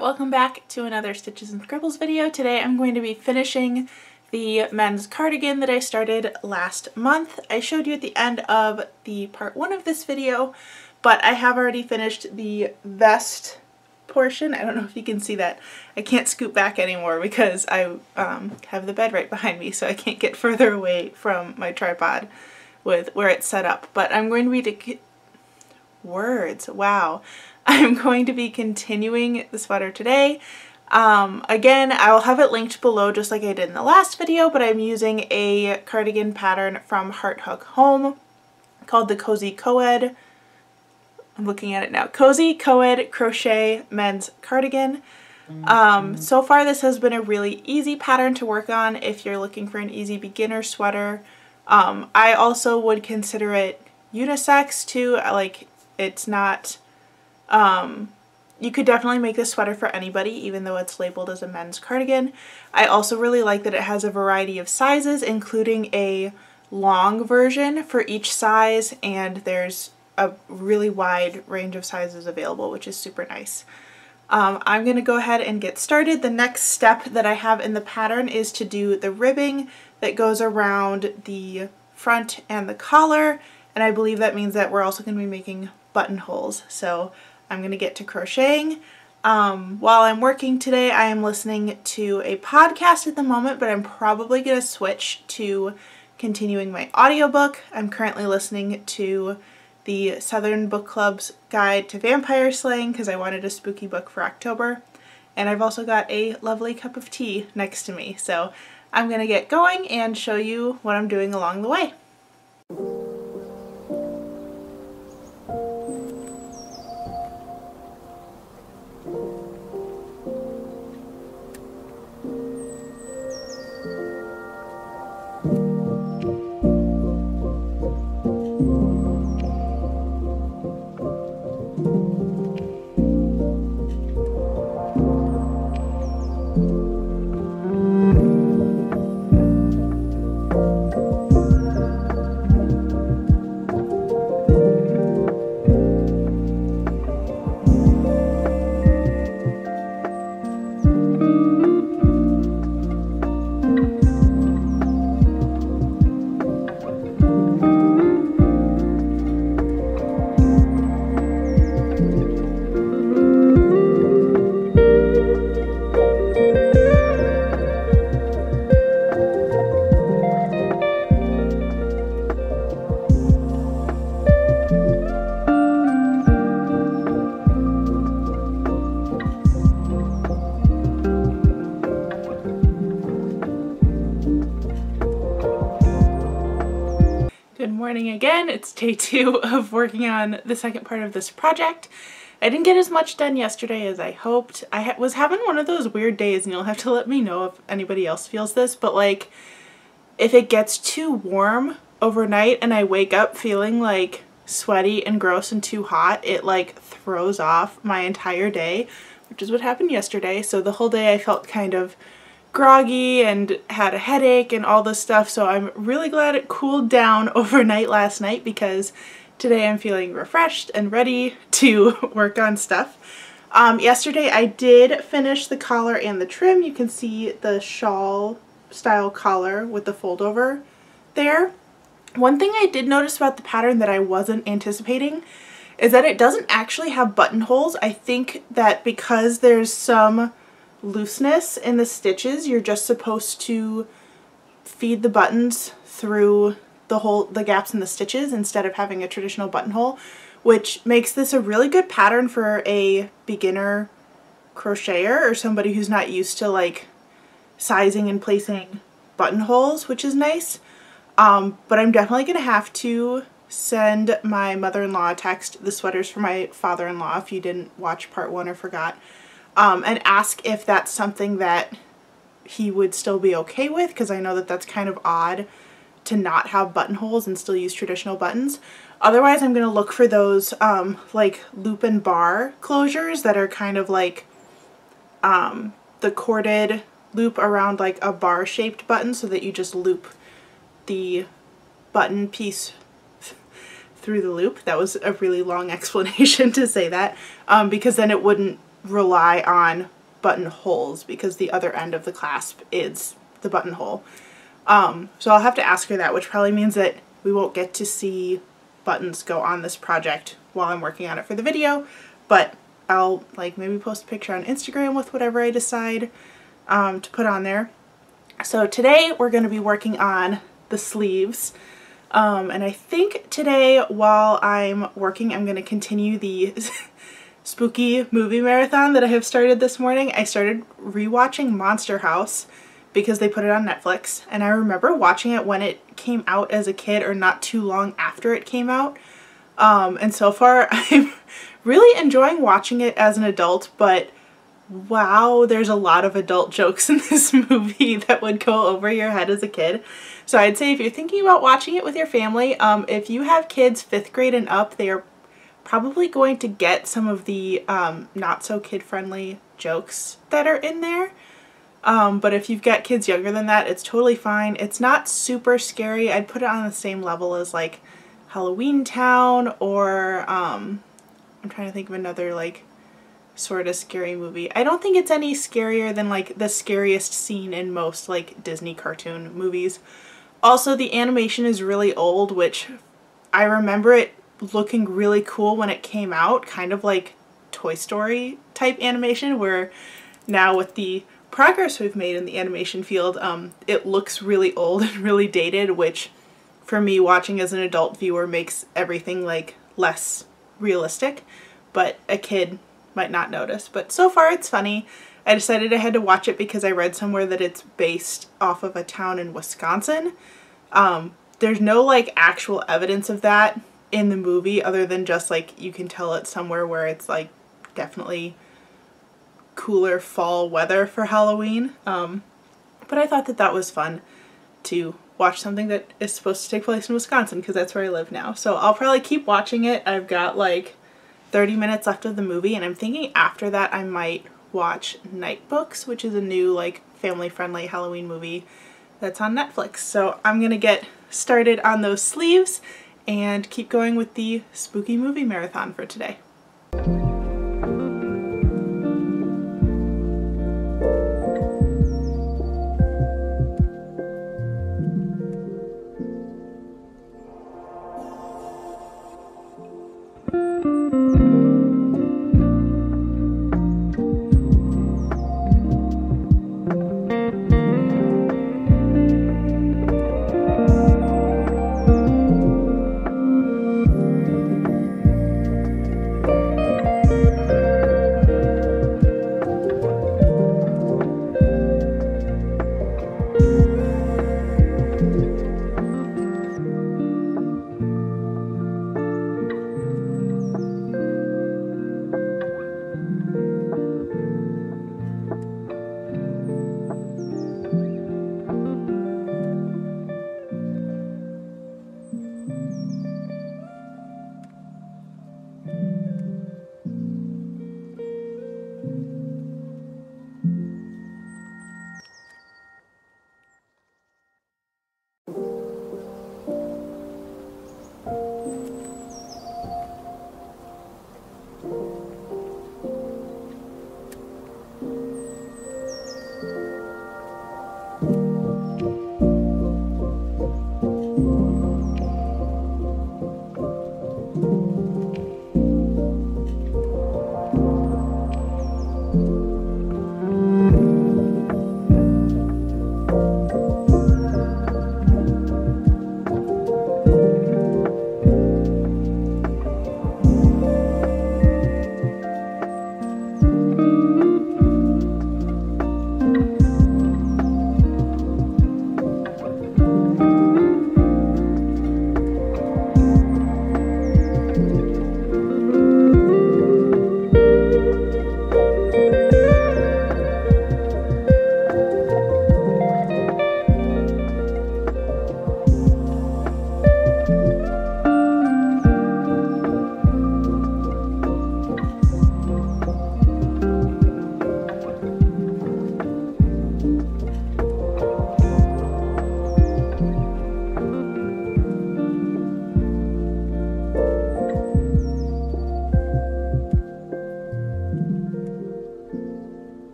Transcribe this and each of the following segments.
welcome back to another Stitches and Scribbles video. Today I'm going to be finishing the men's cardigan that I started last month. I showed you at the end of the part one of this video, but I have already finished the vest portion. I don't know if you can see that. I can't scoot back anymore because I um, have the bed right behind me so I can't get further away from my tripod with where it's set up. But I'm going to be words, wow. I'm going to be continuing the sweater today. Um, again, I will have it linked below just like I did in the last video, but I'm using a cardigan pattern from Heart Hook Home called the Cozy Coed. I'm looking at it now. Cozy Coed Crochet Men's Cardigan. Um, so far this has been a really easy pattern to work on if you're looking for an easy beginner sweater. Um, I also would consider it unisex too, like it's not um, you could definitely make this sweater for anybody, even though it's labeled as a men's cardigan. I also really like that it has a variety of sizes, including a long version for each size, and there's a really wide range of sizes available, which is super nice. Um, I'm going to go ahead and get started. The next step that I have in the pattern is to do the ribbing that goes around the front and the collar, and I believe that means that we're also going to be making buttonholes. So I'm going to get to crocheting. Um, while I'm working today, I am listening to a podcast at the moment, but I'm probably going to switch to continuing my audiobook. I'm currently listening to the Southern Book Club's Guide to Vampire Slaying because I wanted a spooky book for October. And I've also got a lovely cup of tea next to me. So I'm going to get going and show you what I'm doing along the way. Morning day two of working on the second part of this project. I didn't get as much done yesterday as I hoped. I ha was having one of those weird days and you'll have to let me know if anybody else feels this, but like if it gets too warm overnight and I wake up feeling like sweaty and gross and too hot, it like throws off my entire day, which is what happened yesterday. So the whole day I felt kind of groggy and had a headache and all this stuff so I'm really glad it cooled down overnight last night because today I'm feeling refreshed and ready to work on stuff. Um, yesterday I did finish the collar and the trim. You can see the shawl style collar with the fold over there. One thing I did notice about the pattern that I wasn't anticipating is that it doesn't actually have buttonholes. I think that because there's some looseness in the stitches. You're just supposed to feed the buttons through the whole the gaps in the stitches instead of having a traditional buttonhole, which makes this a really good pattern for a beginner crocheter or somebody who's not used to like sizing and placing buttonholes, which is nice. Um, but I'm definitely going to have to send my mother-in-law a text the sweaters for my father-in-law if you didn't watch part one or forgot um, and ask if that's something that he would still be okay with because I know that that's kind of odd to not have buttonholes and still use traditional buttons. Otherwise, I'm going to look for those um, like loop and bar closures that are kind of like um, the corded loop around like a bar shaped button so that you just loop the button piece through the loop. That was a really long explanation to say that um, because then it wouldn't rely on buttonholes because the other end of the clasp is the buttonhole. Um, so I'll have to ask her that, which probably means that we won't get to see buttons go on this project while I'm working on it for the video, but I'll like maybe post a picture on Instagram with whatever I decide um, to put on there. So today we're going to be working on the sleeves. Um, and I think today while I'm working I'm going to continue the spooky movie marathon that I have started this morning. I started rewatching Monster House because they put it on Netflix and I remember watching it when it came out as a kid or not too long after it came out. Um, and so far I'm really enjoying watching it as an adult but wow there's a lot of adult jokes in this movie that would go over your head as a kid. So I'd say if you're thinking about watching it with your family, um, if you have kids fifth grade and up they are probably going to get some of the um, not so kid friendly jokes that are in there. Um, but if you've got kids younger than that, it's totally fine. It's not super scary. I'd put it on the same level as like Halloweentown or um, I'm trying to think of another like sort of scary movie. I don't think it's any scarier than like the scariest scene in most like Disney cartoon movies. Also, the animation is really old, which I remember it looking really cool when it came out, kind of like Toy Story type animation where now with the progress we've made in the animation field, um, it looks really old and really dated, which for me watching as an adult viewer makes everything like less realistic, but a kid might not notice. But so far it's funny. I decided I had to watch it because I read somewhere that it's based off of a town in Wisconsin. Um, there's no like actual evidence of that in the movie other than just like you can tell it's somewhere where it's like definitely cooler fall weather for Halloween. Um, but I thought that that was fun to watch something that is supposed to take place in Wisconsin because that's where I live now. So I'll probably keep watching it. I've got like 30 minutes left of the movie and I'm thinking after that I might watch Nightbooks, which is a new like family friendly Halloween movie that's on Netflix. So I'm gonna get started on those sleeves and keep going with the spooky movie marathon for today.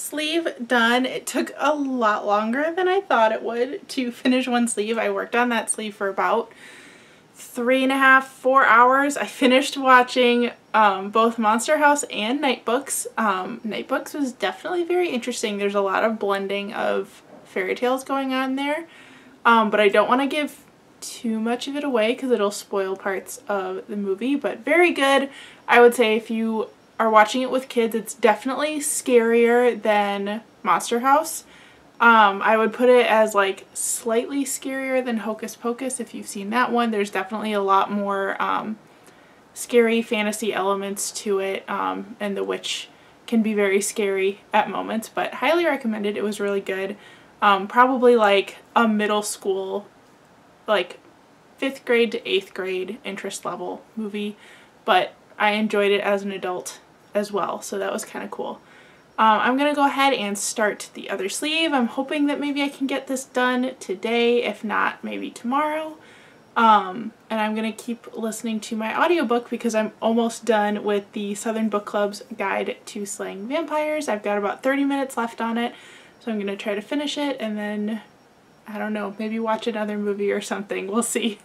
Sleeve done. It took a lot longer than I thought it would to finish one sleeve. I worked on that sleeve for about three and a half, four hours. I finished watching um, both Monster House and Nightbooks. Um, Nightbooks was definitely very interesting. There's a lot of blending of fairy tales going on there, um, but I don't want to give too much of it away because it'll spoil parts of the movie, but very good. I would say if you are watching it with kids, it's definitely scarier than Monster House. Um, I would put it as like slightly scarier than Hocus Pocus if you've seen that one. There's definitely a lot more um, scary fantasy elements to it um, and the witch can be very scary at moments but highly recommended. It was really good. Um, probably like a middle school like fifth grade to eighth grade interest level movie but I enjoyed it as an adult as well so that was kind of cool. Um, I'm going to go ahead and start the other sleeve. I'm hoping that maybe I can get this done today, if not maybe tomorrow. Um, and I'm going to keep listening to my audiobook because I'm almost done with the Southern Book Club's Guide to Slaying Vampires. I've got about 30 minutes left on it, so I'm going to try to finish it and then, I don't know, maybe watch another movie or something. We'll see.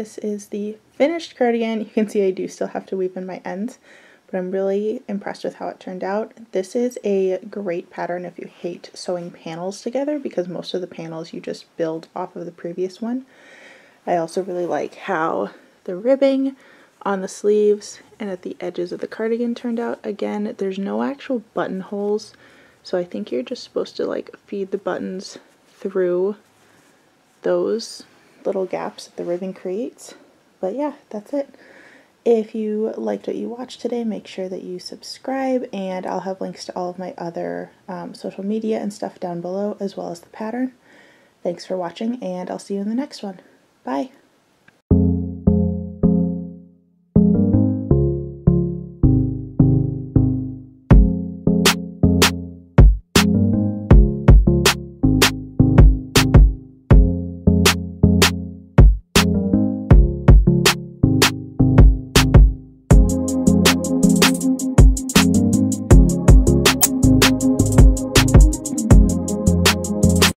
This is the finished cardigan. You can see I do still have to weave in my ends, but I'm really impressed with how it turned out. This is a great pattern if you hate sewing panels together because most of the panels you just build off of the previous one. I also really like how the ribbing on the sleeves and at the edges of the cardigan turned out. Again, there's no actual buttonholes, so I think you're just supposed to like feed the buttons through those little gaps that the ribbing creates. But yeah, that's it. If you liked what you watched today, make sure that you subscribe, and I'll have links to all of my other um, social media and stuff down below, as well as the pattern. Thanks for watching, and I'll see you in the next one. Bye!